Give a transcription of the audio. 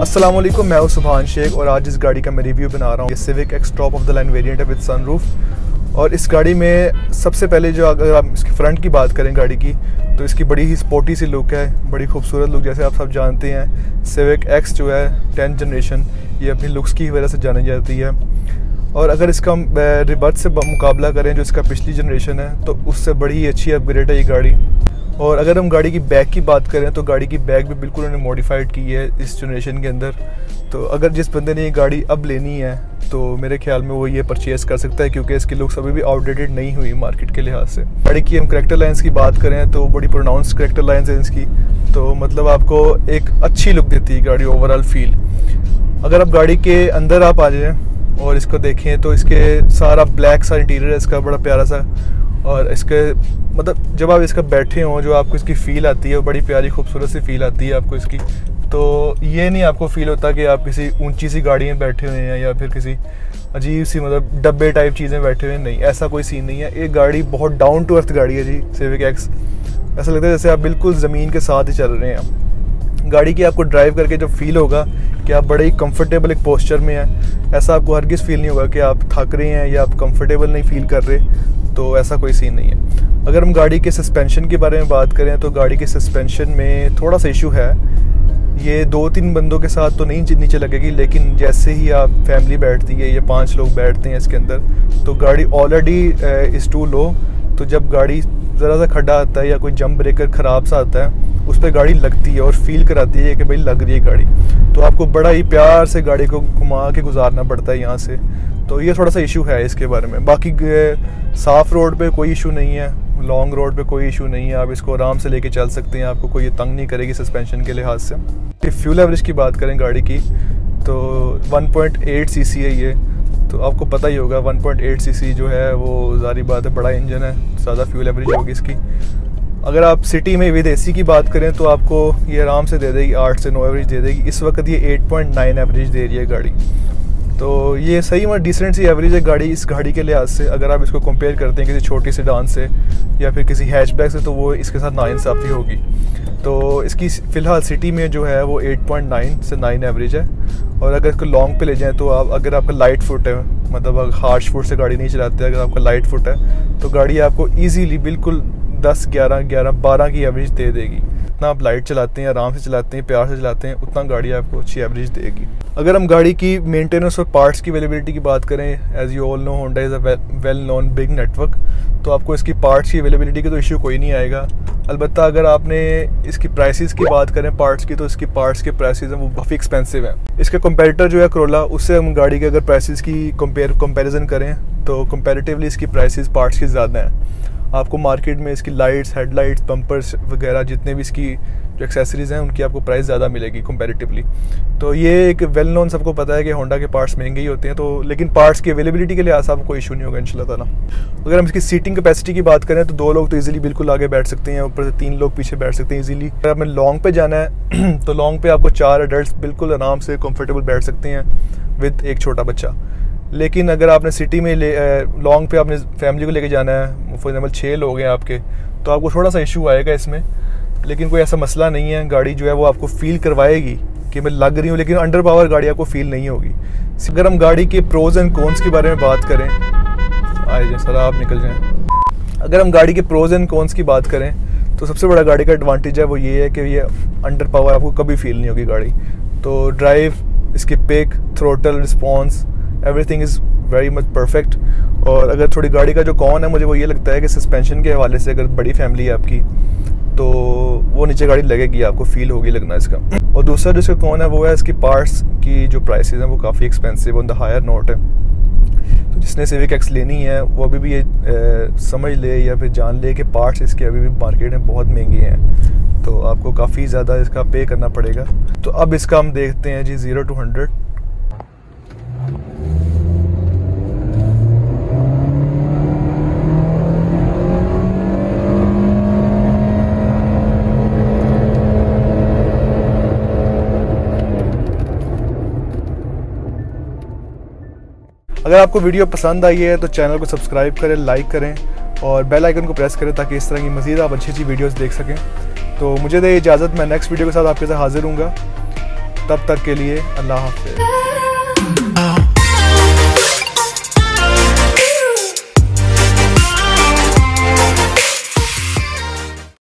असलम मैं हूँ सुभान शेख और आज इस गाड़ी का मैं रिव्यू बना रहा हूँ। ये Civic X top of the line variant है विद सनरूफ और इस गाड़ी में सबसे पहले जो अगर आप इसकी फ्रंट की बात करें गाड़ी की तो इसकी बड़ी ही स्पोर्टी सी लुक है, बड़ी खूबसूरत लुक जैसे आप सब जानते हैं। सिविक एक्स जो है टेंथ जनरेशन ये अपनी लुक्स की वजह से जानी जाती है। और अगर इसका रिबर्थ से मुकाबला करें जो इसका पिछली जनरेशन है तो उससे बड़ी ही अच्छी अपग्रेड है ये गाड़ी। और अगर हम गाड़ी की बैग की बात करें तो गाड़ी की बैग भी बिल्कुल उन्होंने मॉडिफाइड की है इस जनरेशन के अंदर। तो अगर जिस बंदे ने ये गाड़ी अब लेनी है तो मेरे ख्याल में वो ये परचेज़ कर सकता है क्योंकि इसकी लुक्स अभी भी आउटडेटेड नहीं हुई मार्केट के लिहाज से। गाड़ी की हम करेक्टर लाइन्स की बात करें तो बड़ी प्रोनाउंस करेक्टर लाइन्स हैं इसकी। तो मतलब आपको एक अच्छी लुक देती है गाड़ी ओवरऑल फील अगर आप गाड़ी के अंदर आप आ जाएँ और इसको देखें तो इसके सारा ब्लैक सा इंटीरियर है इसका बड़ा प्यारा सा और इसके मतलब जब आप इसका बैठे हों, जो आपको इसकी फ़ील आती है बड़ी प्यारी, खूबसूरत सी फील आती है आपको इसकी। तो ये नहीं आपको फील होता कि आप किसी ऊँची सी गाड़ी में बैठे हुए हैं या फिर किसी अजीब सी मतलब डब्बे टाइप चीज़ें बैठे हुए हैं। नहीं, ऐसा कोई सीन नहीं है। ये गाड़ी बहुत डाउन टू अर्थ गाड़ी है जी सिविक एक्स ऐसा लगता है जैसे आप बिल्कुल ज़मीन के साथ ही चल रहे हैं। गाड़ी की आपको ड्राइव करके जो फील होगा कि आप बड़े ही कंफर्टेबल एक पोस्चर में हैं, ऐसा आपको हर किस फील नहीं होगा कि आप थक रहे हैं या आप कंफर्टेबल नहीं फील कर रहे तो ऐसा कोई सीन नहीं है। अगर हम गाड़ी के सस्पेंशन के बारे में बात करें तो गाड़ी के सस्पेंशन में थोड़ा सा इशू है। ये दो तीन बंदों के साथ तो नहीं नीचे लगेगी, लेकिन जैसे ही आप फैमिली बैठती है, या पाँच लोग बैठते हैं इसके अंदर तो गाड़ी ऑलरेडी इज़ टू लो तो जब गाड़ी ज़रा सा खड्डा आता है या कोई जंप ब्रेकर ख़राब सा आता है, उस पर गाड़ी लगती है और फील कराती है कि भाई लग रही है गाड़ी। तो आपको बड़ा ही प्यार से गाड़ी को घुमा के गुजारना पड़ता है यहाँ से। तो ये थोड़ा सा इशू है इसके बारे में। बाकी साफ़ रोड पे कोई इशू नहीं है। लॉन्ग रोड पे कोई इशू नहीं है, आप इसको आराम से लेके चल सकते हैं, आपको कोई तंग नहीं करेगी सस्पेंशन के लिहाज से। फ्यूल एवरेज की बात करें गाड़ी की तो 1.8 सीसी है ये। तो आपको पता ही होगा 1.8 सीसी जो है, वो जारी बात है, बड़ा इंजन है, ज़्यादा फ्यूल एवरेज होगी इसकी। अगर आप सिटी में विद एसी की बात करें तो आपको ये आराम से दे देगी, आठ से नौ एवरेज दे देगी। इस वक्त ये 8.9 एवरेज दे रही है गाड़ी। तो ये सही में डिसेंट सी एवरेज है गाड़ी, इस गाड़ी के लिहाज से। अगर आप इसको कंपेयर करते हैं किसी छोटी सी डांस से या फिर किसी हैचबैक से तो वो इसके साथ नाइंसाफ़ी होगी। तो इसकी फ़िलहाल सिटी में जो है, वो 8.9 से 9 एवरेज है। और अगर इसको लॉन्ग पे ले जाएँ तो आप, अगर आपका लाइट फुट है मतलब अगर हार्श फुट से गाड़ी नहीं चलाते, अगर आपका लाइट फुट है तो गाड़ी आपको ईजीली बिल्कुल 10 11 11 12 की एवरेज दे देगी। जितना आप लाइट चलाते हैं, आराम से चलाते हैं, प्यार से चलाते हैं, उतना गाड़ी आपको अच्छी एवरेज देगी। अगर हम गाड़ी की मेंटेनेंस और पार्ट्स की अवेलेबिलिटी की बात करें as you all know Honda is a well known big network तो आपको इसकी पार्ट्स की अवेलेबिलिटी का तो इशू कोई नहीं आएगा। अलबत्त अगर आपने इसकी प्राइसेस की बात करें पार्ट्स की तो इसकी पार्ट्स के प्राइसेस हैं, वो काफ़ी एक्सपेंसिव हैं। इसका कंपेरेटर जो है करोला उससे हम गाड़ी के अगर प्राइसेस की कंपेयर कंपेरिजन करें तो कंपेरेटिवली इसकी प्राइसेस पार्ट्स की ज़्यादा हैं। आपको मार्केट में इसकी लाइट्स हेडलाइट्स बम्पर्स वगैरह जितने भी इसकी जो एक्सेसरीज़ हैं, उनकी आपको प्राइस ज़्यादा मिलेगी कंपैरेटिवली तो ये एक वेल नोन सबको पता है कि होंडा के पार्ट्स महँगे ही होते हैं तो लेकिन पार्ट्स की अवेलेबिलिटी के लिए आपको कोई इशू नहीं होगा इन ताला. अगर हम इसकी सीटिंग कैपेसिटी की बात करें तो दो लोग तो ईजिली बिल्कुल आगे बैठ सकते हैं, ऊपर से तीन लोग पीछे बैठ सकते हैं ईजिली अगर हमें लॉन्ग पे जाना है तो लॉन्ग पे आपको चार अडल्ट बिल्कुल आराम से कम्फर्टेबल बैठ सकते हैं विद एक छोटा बच्चा. लेकिन अगर आपने सिटी में लॉन्ग पे आपने फैमिली को लेके जाना है फॉर एग्ज़ाम्पल छः लोग हैं आपके तो आपको थोड़ा सा इशू आएगा इसमें। लेकिन कोई ऐसा मसला नहीं है, गाड़ी जो है वो आपको फील करवाएगी कि मैं लग रही हूँ, लेकिन अंडर पावर गाड़ी आपको फील नहीं होगी। अगर हम गाड़ी के प्रोज एंड कॉन्स के बारे में बात करें, आए जाए सर आप निकल जाएँ। अगर हम गाड़ी के प्रोज एंड कॉन्स की बात करें तो सबसे बड़ा गाड़ी का एडवांटेज है वो ये है कि ये अंडर पावर आपको कभी फील नहीं होगी गाड़ी। तो ड्राइव इसकी pick throttle response everything is very much perfect और अगर थोड़ी गाड़ी का जो कौन है, मुझे वो ये लगता है कि सस्पेंशन के हवाले से अगर बड़ी फैमिली है आपकी तो वो नीचे गाड़ी लगेगी, आपको फील होगी लगना इसका। और दूसरा जो इसका कौन है, वो है इसकी पार्ट्स की जो प्राइसेस हैं, वो काफ़ी expensive on the higher note है। तो जिसने सिविक एक्स लेनी है, वो अभी भी ये समझ ले या फिर जान ले कि पार्ट्स इसके अभी भी मार्केट में बहुत महँगे हैं। तो आपको काफ़ी ज़्यादा इसका पे करना पड़ेगा। तो अब इसका हम देखते हैं जी ज़ीरो टू हंड्रेड अगर आपको वीडियो पसंद आई है तो चैनल को सब्सक्राइब करें लाइक करें और बेल आइकन को प्रेस करें ताकि इस तरह की मज़ीद आप अच्छी अच्छी वीडियोस देख सकें। तो मुझे दे इजाज़त, मैं नेक्स्ट वीडियो के साथ आपके साथ हाजिर हूँ तब तक के लिए अल्लाह हाफिज़।